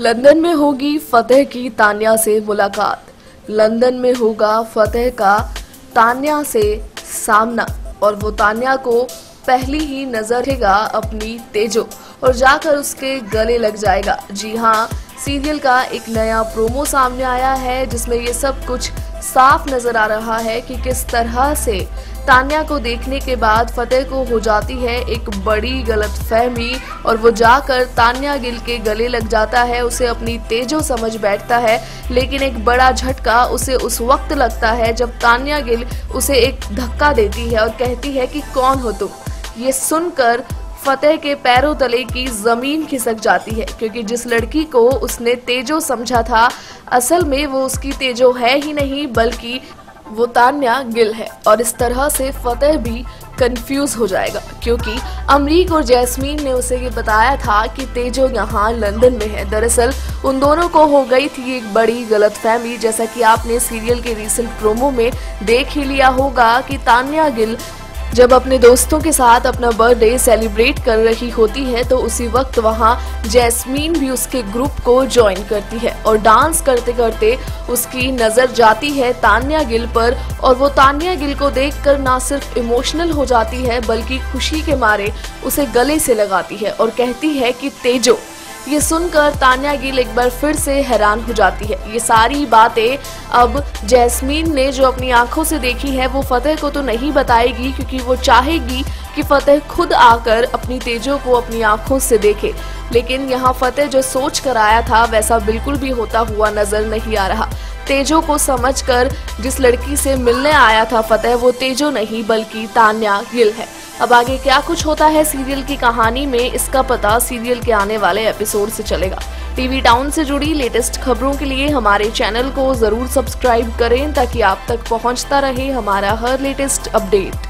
London में होगी फतेह की तानिया से मुलाकात। लंदन में होगा फतेह का तानिया से सामना और वो तानिया को पहली ही नज़र हेगा अपनी तेजो और जाकर उसके गले लग जाएगा। जी हाँ सीरियल का एक नया प्रोमो सामने आया है, जिसमें ये सब कुछ साफ़ नज़र आ रहा है कि किस तरह से तान्या को देखने के बाद फतेह को हो जाती है एक बड़ी गलत फहमी और वो जाकर तान्या गिल के गले लग जाता है, उसे अपनी तेजो समझ बैठता है, लेकिन एक बड़ा झटका उसे उस वक्त लगता है जब तान्या गिल उसे एक धक्का देती है और कहती है कि कौन हो तुम? ये सुनकर फतेह के पैरों तले की ज़मीन खिसक जाती है, क्योंकि जिस लड़की को उसने तेजो समझा था, असल में वो उसकी तेजो है ही नहीं, बल्कि वो तान्या गिल है। और इस तरह से फतेह भी कंफ्यूज हो जाएगा, क्योंकि अमरीक और जैस्मीन ने उसे ये बताया था कि तेजो यहाँ लंदन में है। दरअसल, उन दोनों को हो गई थी एक बड़ी गलत फहमी जैसा कि आपने सीरियल के रिसेंट प्रोमो में देख ही लिया होगा कि तान्या गिल जब अपने दोस्तों के साथ अपना बर्थडे सेलिब्रेट कर रही होती है तो उसी वक्त वहाँ जैस्मीन भी उसके ग्रुप को ज्वाइन करती है और डांस करते करते उसकी नज़र जाती है तान्या गिल पर और वो तान्या गिल को देखकर ना सिर्फ़ इमोशनल हो जाती है, बल्कि खुशी के मारे उसे गले से लगाती है और कहती है कि तेजो। ये सुनकर तान्या गिल एक बार फिर से हैरान हो जाती है। ये सारी बातें अब जैस्मीन ने जो अपनी आँखों से देखी है, वो फतेह को तो नहीं बताएगी, क्योंकि वो चाहेगी कि फतेह खुद आकर अपनी तेजो को अपनी आँखों से देखे। लेकिन यहाँ फतेह जो सोच कर आया था, वैसा बिल्कुल भी होता हुआ नज़र नहीं आ रहा। तेजो को समझकर जिस लड़की से मिलने आया था फतेह, वो तेजो नहीं, बल्कि तान्या गिल है। अब आगे क्या कुछ होता है सीरियल की कहानी में, इसका पता सीरियल के आने वाले एपिसोड से चलेगा। टीवी टाउन से जुड़ी लेटेस्ट खबरों के लिए हमारे चैनल को ज़रूर सब्सक्राइब करें ताकि आप तक पहुँचता रहे हमारा हर लेटेस्ट अपडेट।